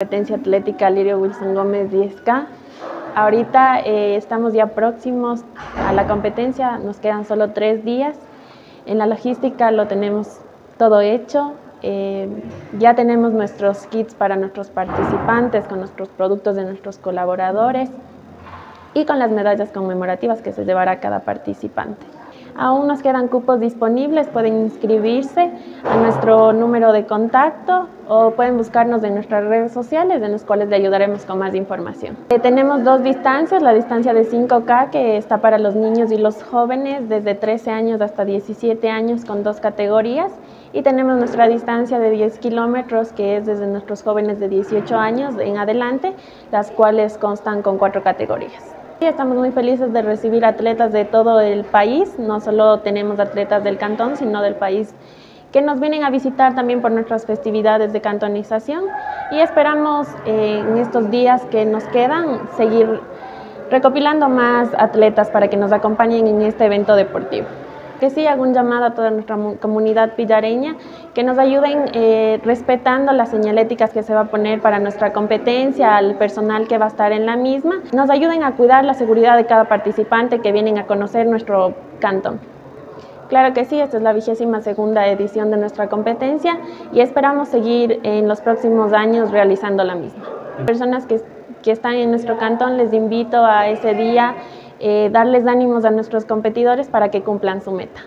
competencia atlética Lirio Wilson Gómez 10K. Ahorita eh, estamos ya próximos a la competencia, nos quedan solo tres días. En la logística lo tenemos todo hecho, eh, ya tenemos nuestros kits para nuestros participantes, con nuestros productos de nuestros colaboradores y con las medallas conmemorativas que se llevará cada participante. Aún nos quedan cupos disponibles, pueden inscribirse a nuestro número de contacto o pueden buscarnos en nuestras redes sociales, en las cuales le ayudaremos con más información. Eh, tenemos dos distancias, la distancia de 5K que está para los niños y los jóvenes desde 13 años hasta 17 años con dos categorías y tenemos nuestra distancia de 10 kilómetros que es desde nuestros jóvenes de 18 años en adelante, las cuales constan con cuatro categorías. Estamos muy felices de recibir atletas de todo el país, no solo tenemos atletas del cantón, sino del país que nos vienen a visitar también por nuestras festividades de cantonización. Y esperamos eh, en estos días que nos quedan seguir recopilando más atletas para que nos acompañen en este evento deportivo que sí hago un llamado a toda nuestra comunidad pillareña que nos ayuden eh, respetando las señaléticas que se va a poner para nuestra competencia, al personal que va a estar en la misma, nos ayuden a cuidar la seguridad de cada participante que vienen a conocer nuestro cantón. Claro que sí, esta es la vigésima segunda edición de nuestra competencia y esperamos seguir en los próximos años realizando la misma. Personas que, que están en nuestro cantón les invito a ese día eh, darles ánimos a nuestros competidores para que cumplan su meta.